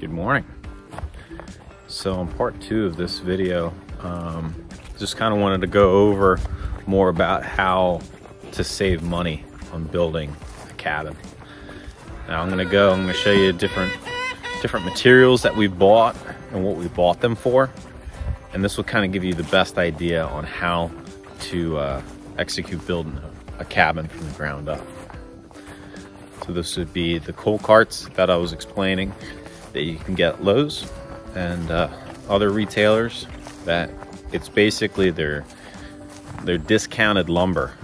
Good morning. So in part two of this video, um, just kind of wanted to go over more about how to save money on building a cabin. Now I'm gonna go, I'm gonna show you different different materials that we bought and what we bought them for. And this will kind of give you the best idea on how to uh, execute building a cabin from the ground up. So this would be the cull carts that I was explaining that you can get Lowe's and uh, other retailers that it's basically their their discounted lumber.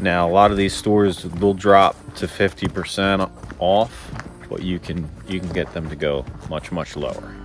Now a lot of these stores will drop to 50% off, but you can you can get them to go much much lower.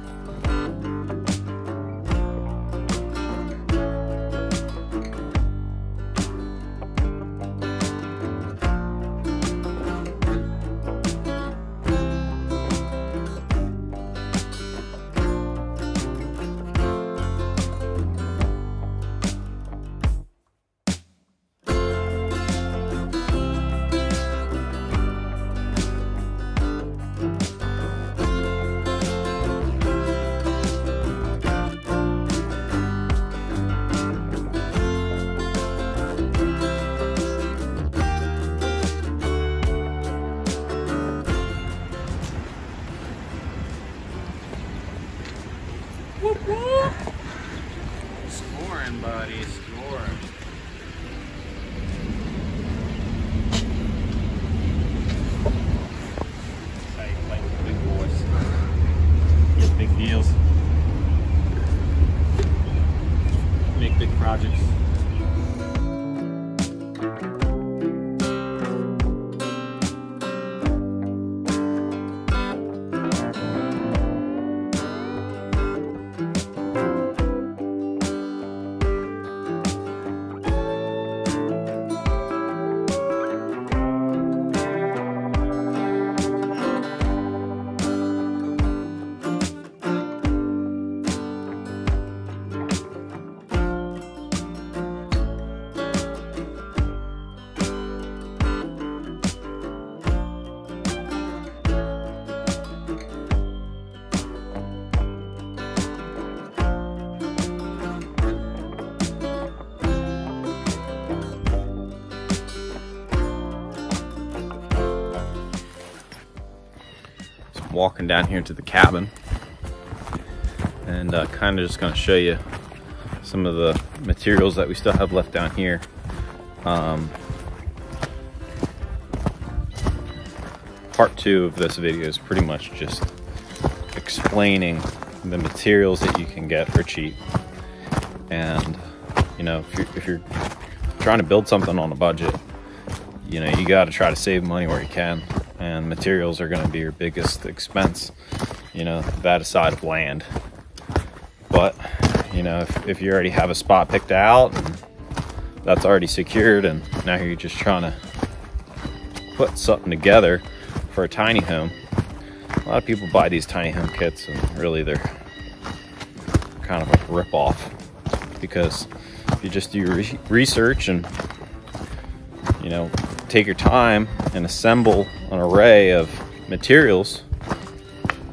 Walking down here to the cabin and uh, kind of just going to show you some of the materials that we still have left down here. Um, part two of this video is pretty much just explaining the materials that you can get for cheap. And, you know, if you're, if you're trying to build something on a budget, you know, you got to try to save money where you can. And materials are going to be your biggest expense, you know, that aside of land. But, you know, if, if you already have a spot picked out and that's already secured, and now you're just trying to put something together for a tiny home, a lot of people buy these tiny home kits and really they're kind of a rip off because if you just do your re- research and you know take your time and assemble an array of materials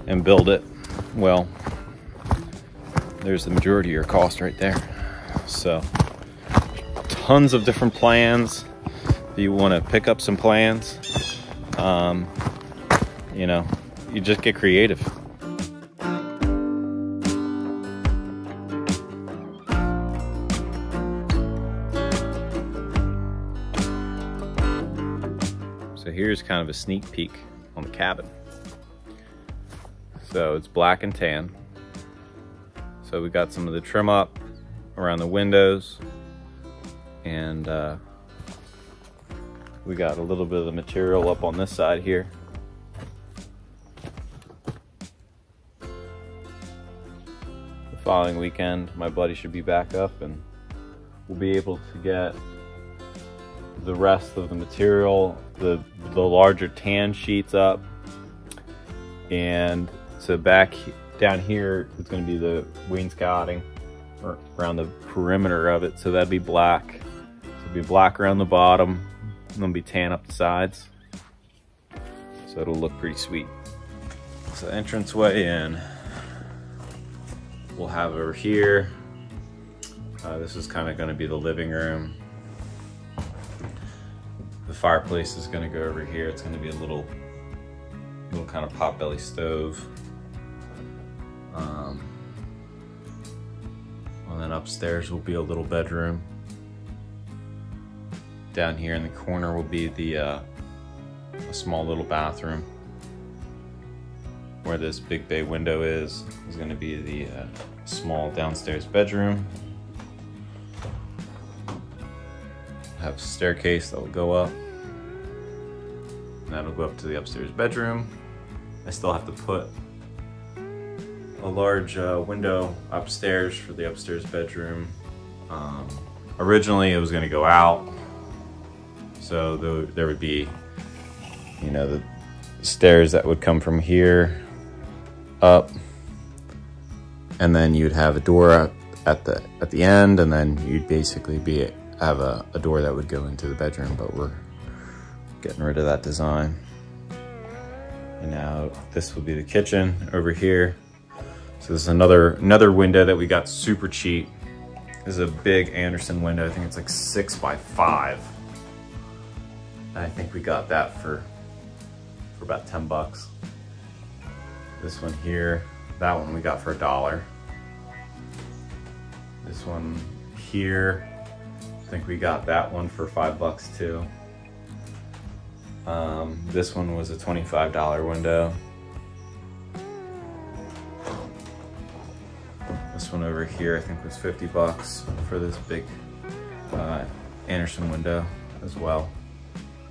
and build it. Well there's the majority of your cost right there. So tons of different plans. If you want to pick up some plans um, you know you just get creative here's kind of a sneak peek on the cabin. So it's black and tan. So we got some of the trim up around the windows and uh, we got a little bit of the material up on this side here. The following weekend, my buddy should be back up and we'll be able to get the rest of the material, the the larger tan sheets up, and so back down here is going to be the wainscoting around the perimeter of it. So that'd be black. So be black around the bottom, and then be tan up the sides. So it'll look pretty sweet. So entranceway in. We'll have over here. Uh, this is kind of going to be the living room. The fireplace is going to go over here. It's going to be a little, little kind of potbelly stove. Um, and then upstairs will be a little bedroom. Down here in the corner will be the uh, a small little bathroom. Where this big bay window is, is going to be the uh, small downstairs bedroom. Have a staircase that will go up. And that'll go up to the upstairs bedroom. I still have to put a large uh, window upstairs for the upstairs bedroom. Um, originally it was gonna go out. So there, there would be, you know, the stairs that would come from here up and then you'd have a door at, the at the end and then you'd basically be have a, a door that would go into the bedroom but we're getting rid of that design. And now this will be the kitchen over here. So this is another another window that we got super cheap. This is a big Andersen window. I think it's like six by five. I think we got that for for about 10 bucks. This one here that one we got for a dollar. This one here, I think we got that one for five bucks too. Um, this one was a $25 window. This one over here I think was 50 bucks for this big uh, Andersen window as well.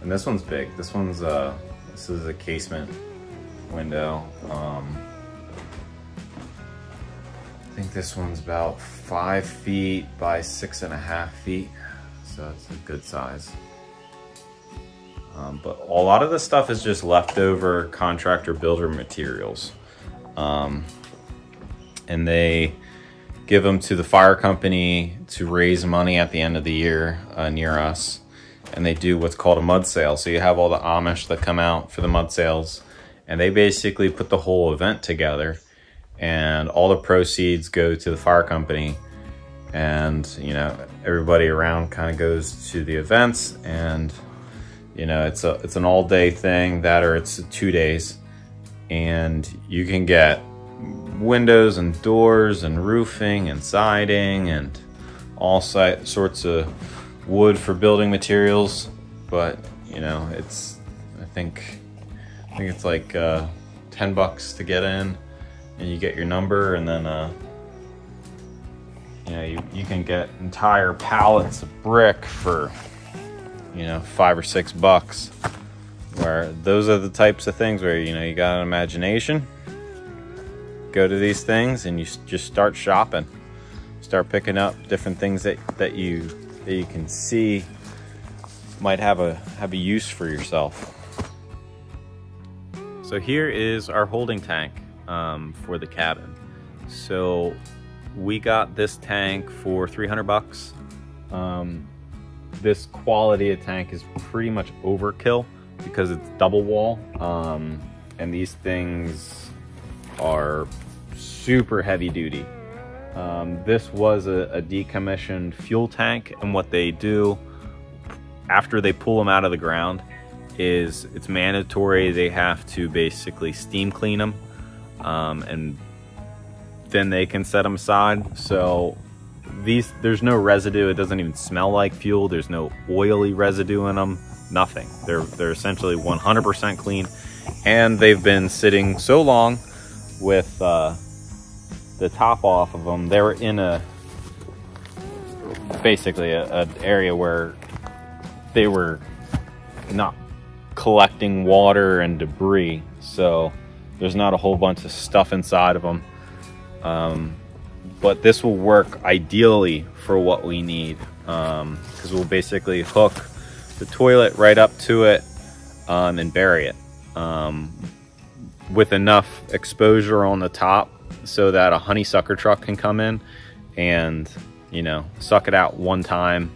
And this one's big. This one's uh, this is a casement window. Um, I think this one's about five feet by six and a half feet. So it's a good size. Um, but a lot of the stuff is just leftover contractor builder materials. Um, and they give them to the fire company to raise money at the end of the year uh, near us. And they do what's called a mud sale. So you have all the Amish that come out for the mud sales and they basically put the whole event together and all the proceeds go to the fire company. And you know everybody around kind of goes to the events and you know it's a it's an all day thing that or it's two days. And you can get windows and doors and roofing and siding and all sorts of wood for building materials. But you know it's I think I think it's like uh, 10 bucks to get in and you get your number and then uh, you know you, you can get entire pallets of brick for you know five or six bucks. Where those are the types of things where you know you got an imagination go to these things and you just start shopping. Start picking up different things that, that you that you can see might have a have a use for yourself. So here is our holding tank um, for the cabin. So we got this tank for 300 bucks. Um, this quality of tank is pretty much overkill because it's double wall. Um, and these things are super heavy duty. Um, this was a, a decommissioned fuel tank and what they do after they pull them out of the ground is it's mandatory they have to basically steam clean them um, and then they can set them aside. So these, there's no residue. It doesn't even smell like fuel. There's no oily residue in them. Nothing. They're they're essentially 100% clean, and they've been sitting so long with uh, the top off of them. They were in a basically an area where they were not collecting water and debris. So there's not a whole bunch of stuff inside of them. Um, but this will work ideally for what we need because um, we'll basically hook the toilet right up to it um, and bury it um, with enough exposure on the top so that a honeysucker truck can come in and you know suck it out one time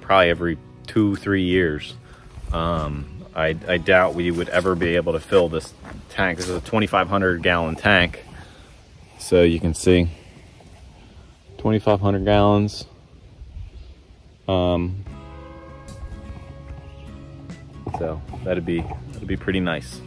probably every two three years um, I, I doubt we would ever be able to fill this tank. This is a 2,500 gallon tank. So you can see 2,500 gallons. Um, so that'd be that'd be pretty nice.